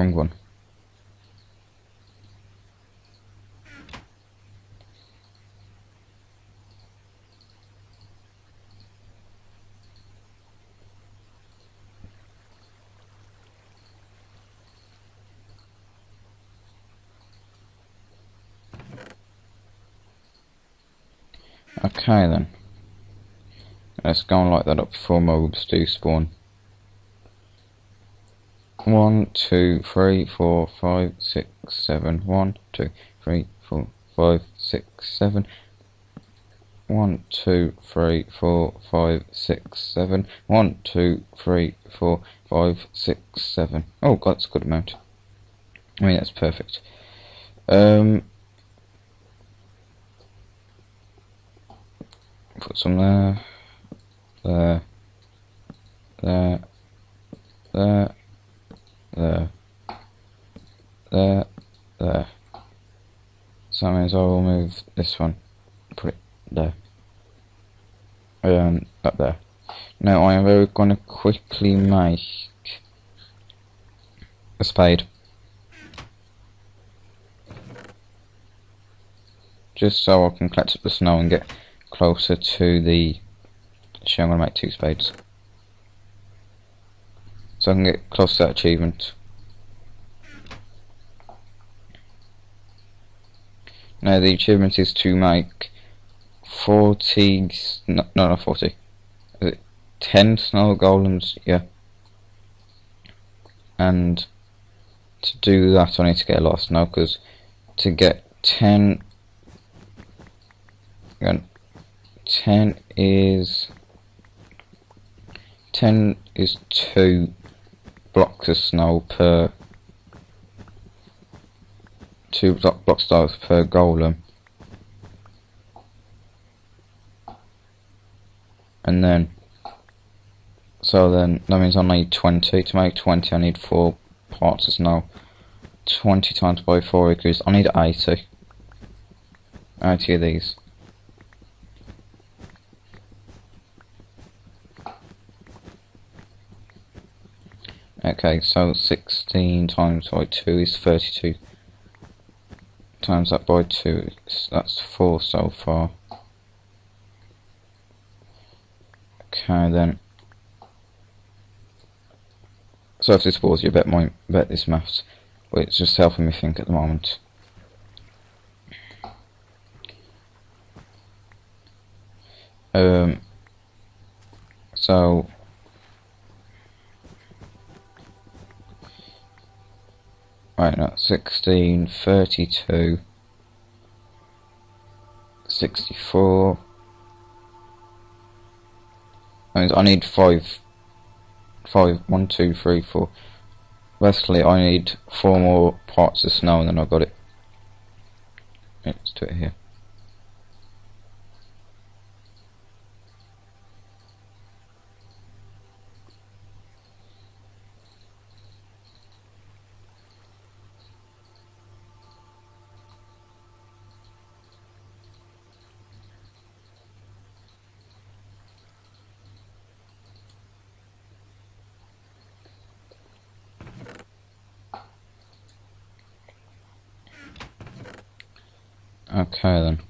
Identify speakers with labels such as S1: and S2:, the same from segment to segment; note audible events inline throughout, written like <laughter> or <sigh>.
S1: wrong one. Okay then. Let's go and light that up before mobs do spawn. One, two, three, four, five, six, seven. One, two, three, four, five, six, seven. One, two, three, four, five, six, seven. One, two, three, four, five, six, seven. Oh, God, that's a good amount. I mean, that's perfect. Um, put some there, there, there, there, there, there, there. So that means I will move this one, put it there, um, up there. Now I am very going to quickly make a spade. Just so I can collect up the snow and get closer to the Actually, I'm going to make two spades. So I can get close to that achievement. Now the achievement is to make 40, no, no not 40, is it 10 snow golems, yeah. And to do that I need to get a lot of snow because to get 10 Again, 10 is 10 is 2 blocks of snow per 2 block, block stars per golem. And then so then that means I need 20 to make 20 I need 4 parts of snow. 20 times by 4 equals I need 80 80 of these Okay, so 16 times by 2 is 32. Times that by 2, that's 4 so far. Okay then. So if this bores you, bet my bet this maths, but it's just helping me think at the moment. Um. So Right, now 16, 32, 64. I need five, five, one, two, three, four. Basically, I need four more parts of snow and then I've got it. Let's do it here. Okay then.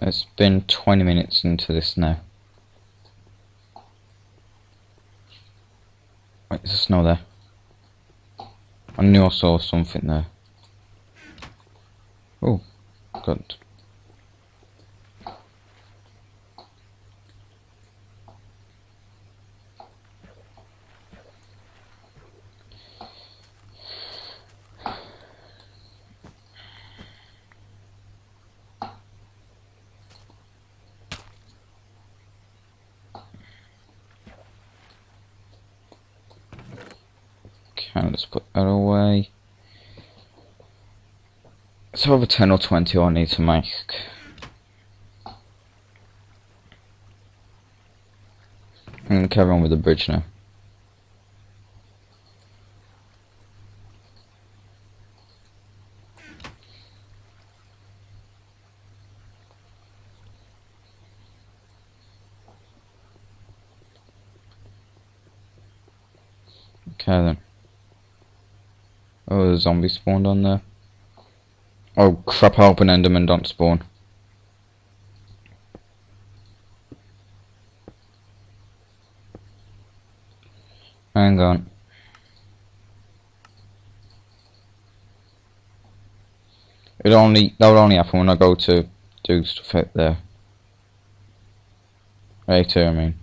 S1: It's been 20 minutes into this now. Wait, there's snow there. I knew I saw something there. Oh, good. Okay, let's put that away. So over 10 or 20 I need to make. I'm going to carry on with the bridge now. Okay then. Zombie spawned on there. Oh crap, I hope an enderman don't spawn. Hang on. It only that will only happen when I go to do stuff out there. Later, I mean.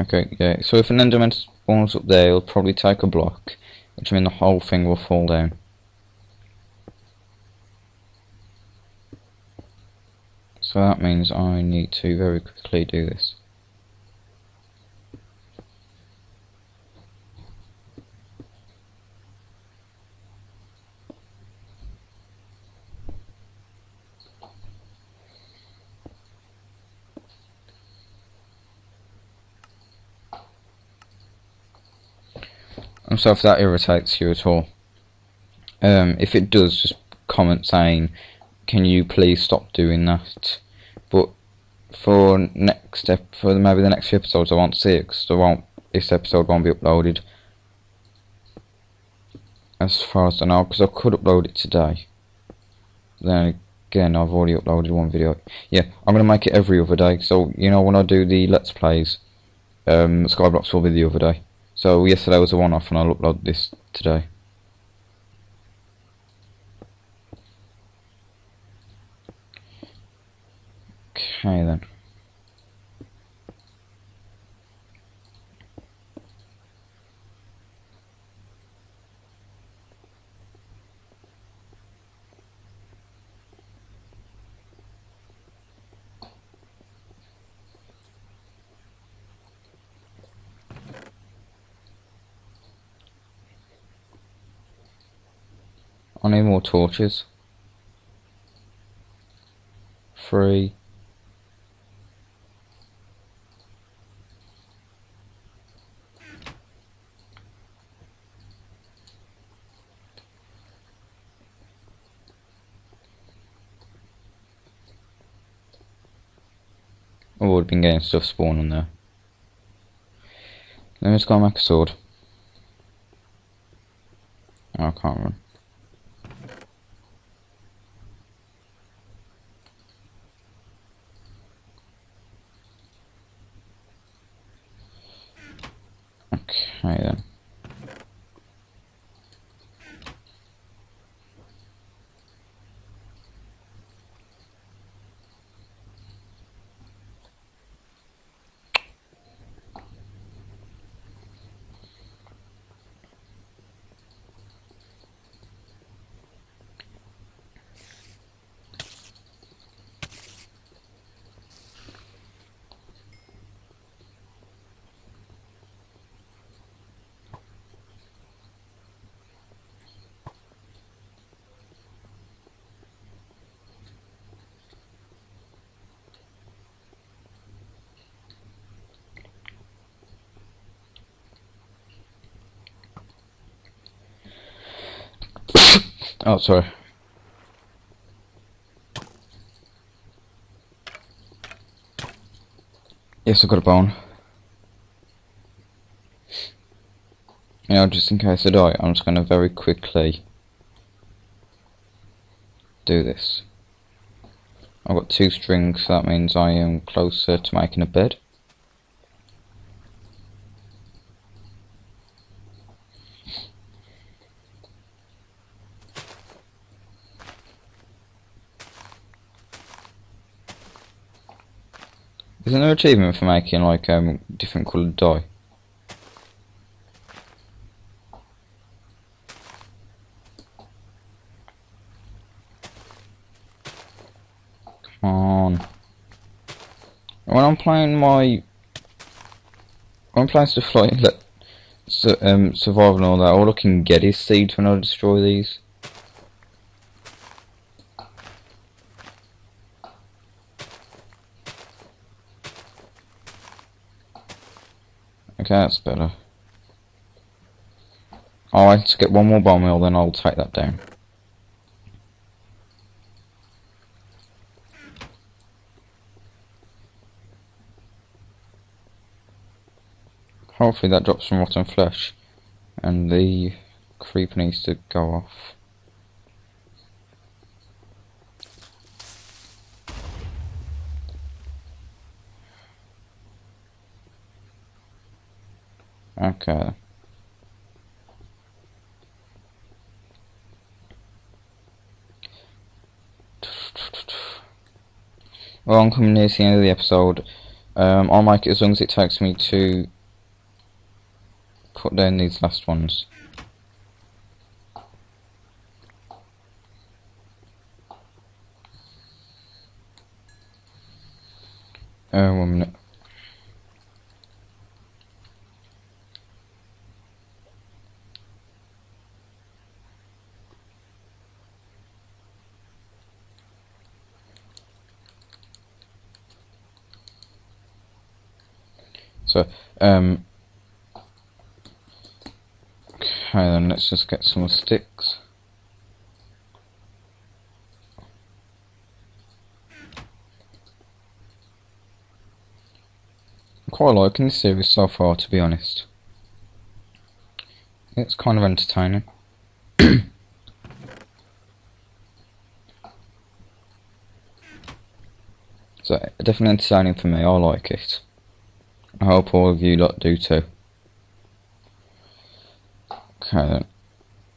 S1: Okay, yeah. So if an enderman spawns up there, he'll probably take a block, which means the whole thing will fall down. So that means I need to very quickly do this. I'm sorry if that irritates you at all. Um, if it does, just comment saying, "Can you please stop doing that?" But for next ep- for maybe the next few episodes, I won't see it because won't. This episode won't be uploaded. As far as I know, because I could upload it today. Then again, I've already uploaded one video. Yeah, I'm gonna make it every other day. So you know when I do the let's plays, um, Skyblocks will be the other day. So yesterday was a one-off and I'll upload this today. Okay then. I need more torches. Three. Oh, we've been getting stuff spawning there. Let me just go and make a sword. Oh, I can't run. Okay then. Oh, sorry. Yes, I've got a bone. Know, just in case I die, I'm just going to very quickly do this. I've got two strings, so that means I am closer to making a bed. Isn't there achievement for making like um different coloured dye? Come on. When I'm playing my when I'm playing stuff like that so, um survival and all that, all I can get is seeds when I destroy these. Okay, that's better. Alright, let's get one more bonemeal, then I'll take that down. Hopefully that drops some rotten flesh, and the creeper needs to go off. Okay. Well, I'm coming near the end of the episode. Um, I'll make it as long as it takes me to put down these last ones. Uh, one minute. So, um, okay then, let's just get some sticks. Quite liking this series so far, to be honest. It's kind of entertaining. <coughs> so, definitely entertaining for me, I like it. I hope all of you lot do too. Okay then.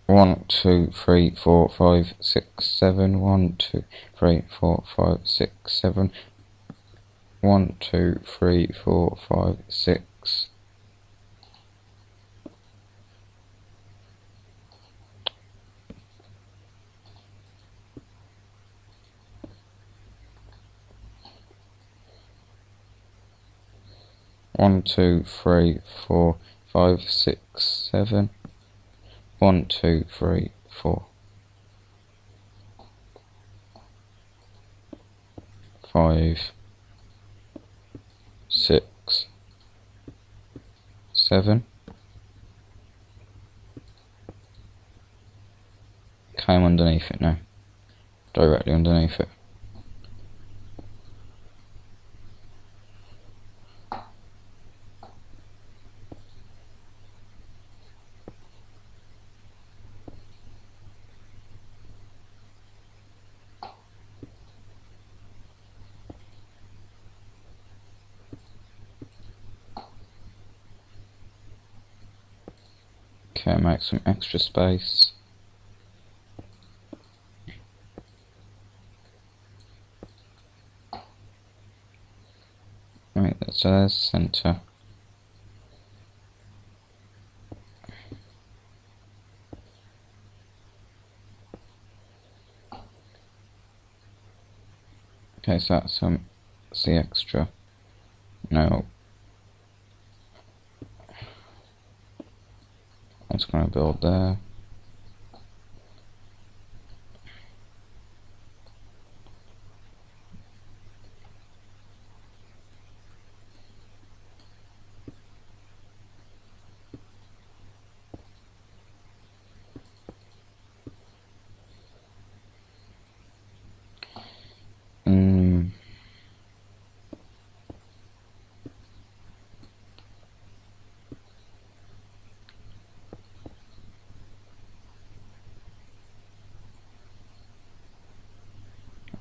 S1: One, two, three, four, five, six, seven. One, two, three, four, five, six, seven. One, two, three, four, five, six. One, two, three, four, five, six, seven. One, two, three, four. Five, six, seven. Came underneath it now. Directly underneath it. Okay, make some extra space. Right, that's our center. Okay, so that's um, the extra. No. That's gonna build there.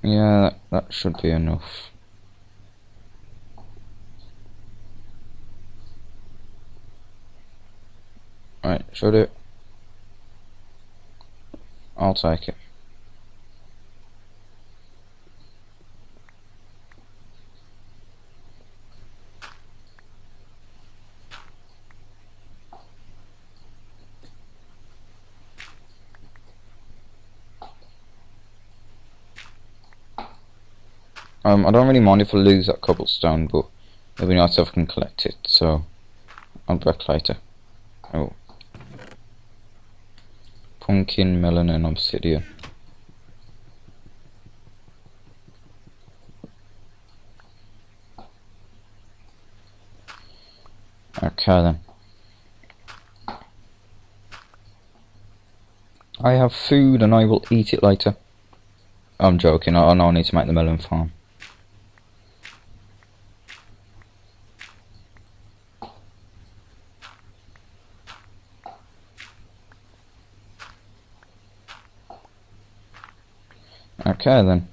S1: Yeah, that, that should be enough. Right, should it? I'll take it. Um, I don't really mind if I lose that cobblestone, but it'll be nice if I can collect it, so I'll be back later. Oh. Pumpkin, melon and obsidian. Okay then. I have food and I will eat it later. I'm joking, I, I know I need to make the melon farm. Okay then.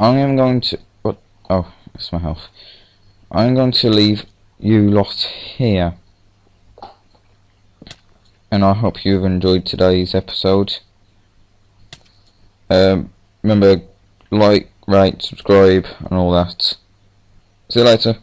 S1: I am going to. What? Oh, it's my health. I'm going to leave you lot here. And I hope you've enjoyed today's episode. Um, remember, like, rate, subscribe, and all that. See you later.